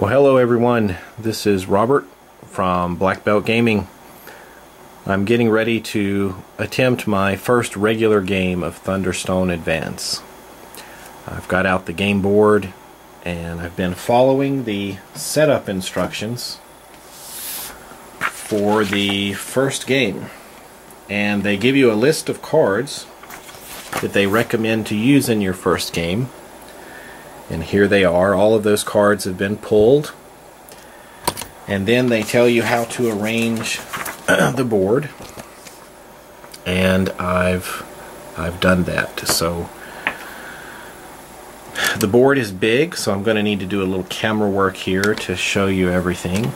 Well, hello everyone. This is Robert from Black Belt Gaming. I'm getting ready to attempt my first regular game of Thunderstone Advance. I've got out the game board and I've been following the setup instructions for the first game. And they give you a list of cards that they recommend to use in your first game and here they are. All of those cards have been pulled. And then they tell you how to arrange the board. And I've I've done that. So the board is big, so I'm going to need to do a little camera work here to show you everything.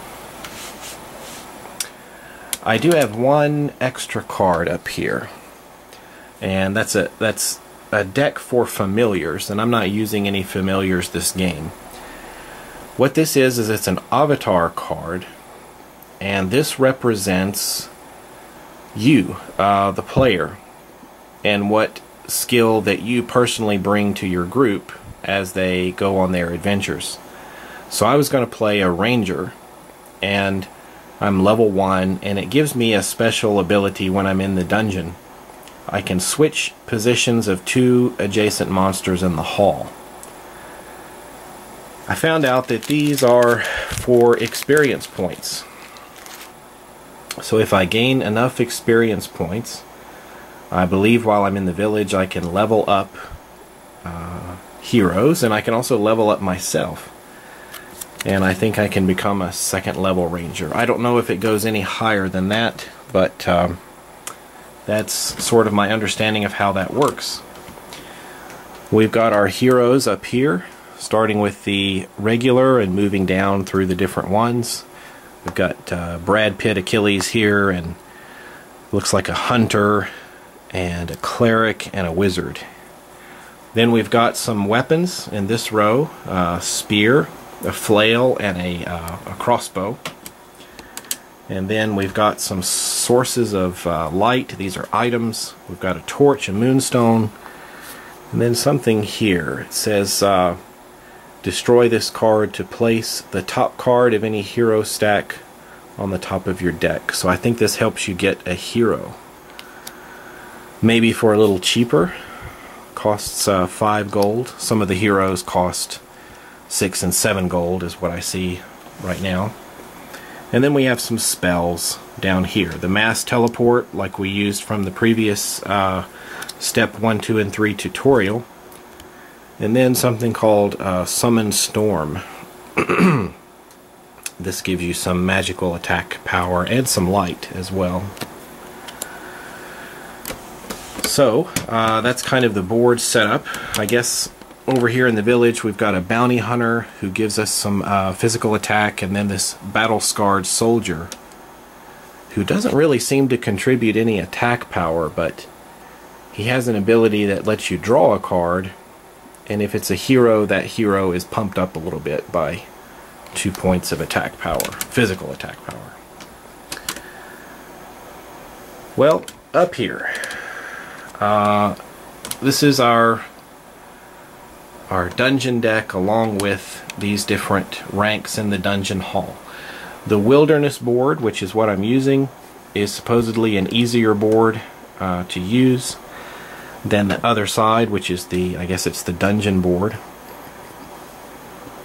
I do have one extra card up here. And that's a that's a deck for familiars, and I'm not using any familiars this game. What this is, is it's an avatar card, and this represents you, uh, the player, and what skill that you personally bring to your group as they go on their adventures. So I was going to play a ranger, and I'm level 1, and it gives me a special ability when I'm in the dungeon I can switch positions of two adjacent monsters in the hall. I found out that these are for experience points. So if I gain enough experience points, I believe while I'm in the village I can level up uh, heroes and I can also level up myself. And I think I can become a second level ranger. I don't know if it goes any higher than that, but um, that's sort of my understanding of how that works. We've got our heroes up here, starting with the regular and moving down through the different ones. We've got uh, Brad Pitt Achilles here, and looks like a hunter, and a cleric, and a wizard. Then we've got some weapons in this row, uh, spear, a flail, and a, uh, a crossbow. And then we've got some sources of uh, light. These are items. We've got a torch, a moonstone, and then something here. It says uh, destroy this card to place the top card of any hero stack on the top of your deck. So I think this helps you get a hero. Maybe for a little cheaper. Costs uh, 5 gold. Some of the heroes cost 6 and 7 gold is what I see right now. And then we have some spells down here. The mass teleport, like we used from the previous uh, step 1, 2, and 3 tutorial. And then something called uh, Summon Storm. this gives you some magical attack power and some light as well. So, uh, that's kind of the board setup. I guess over here in the village we've got a bounty hunter who gives us some uh, physical attack and then this battle scarred soldier who doesn't really seem to contribute any attack power but he has an ability that lets you draw a card. And if it's a hero that hero is pumped up a little bit by two points of attack power physical attack power. Well up here. Uh, this is our our dungeon deck along with these different ranks in the dungeon hall. The wilderness board, which is what I'm using, is supposedly an easier board uh, to use than the other side, which is the, I guess it's the dungeon board.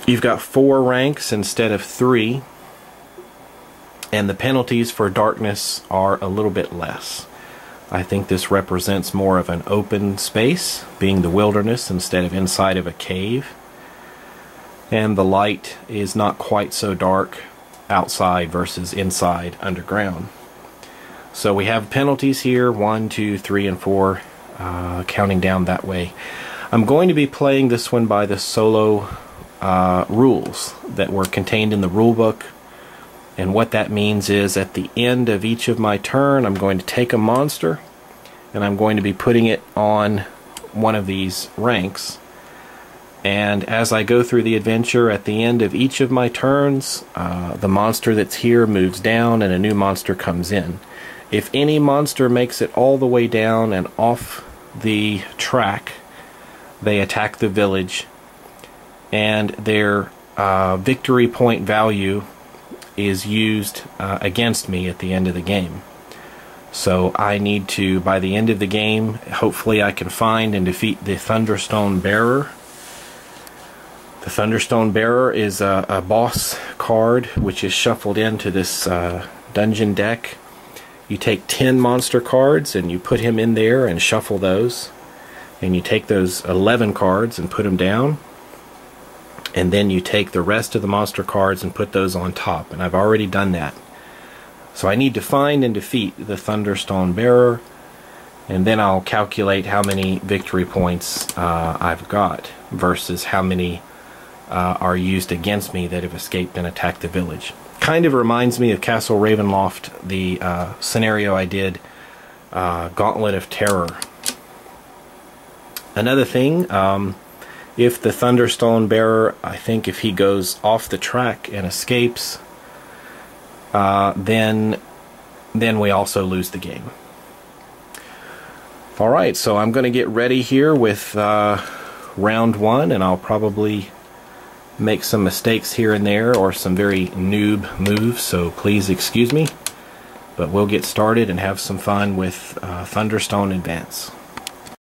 You've got four ranks instead of three, and the penalties for darkness are a little bit less. I think this represents more of an open space, being the wilderness instead of inside of a cave. And the light is not quite so dark outside versus inside underground. So we have penalties here, one, two, three, and four, uh, counting down that way. I'm going to be playing this one by the solo uh, rules that were contained in the rulebook and what that means is at the end of each of my turn, I'm going to take a monster and I'm going to be putting it on one of these ranks. And as I go through the adventure, at the end of each of my turns, uh, the monster that's here moves down and a new monster comes in. If any monster makes it all the way down and off the track, they attack the village and their uh, victory point value is used uh, against me at the end of the game. So I need to, by the end of the game, hopefully I can find and defeat the Thunderstone Bearer. The Thunderstone Bearer is a, a boss card which is shuffled into this uh, dungeon deck. You take 10 monster cards and you put him in there and shuffle those. And you take those 11 cards and put them down. And then you take the rest of the monster cards and put those on top. And I've already done that. So I need to find and defeat the Thunderstone Bearer, and then I'll calculate how many victory points uh, I've got versus how many uh, are used against me that have escaped and attacked the village. Kind of reminds me of Castle Ravenloft, the uh, scenario I did, uh, Gauntlet of Terror. Another thing, um, if the Thunderstone Bearer, I think if he goes off the track and escapes, uh, then then we also lose the game. All right, so I'm going to get ready here with uh, round one, and I'll probably make some mistakes here and there or some very noob moves, so please excuse me. But we'll get started and have some fun with uh, Thunderstone Advance.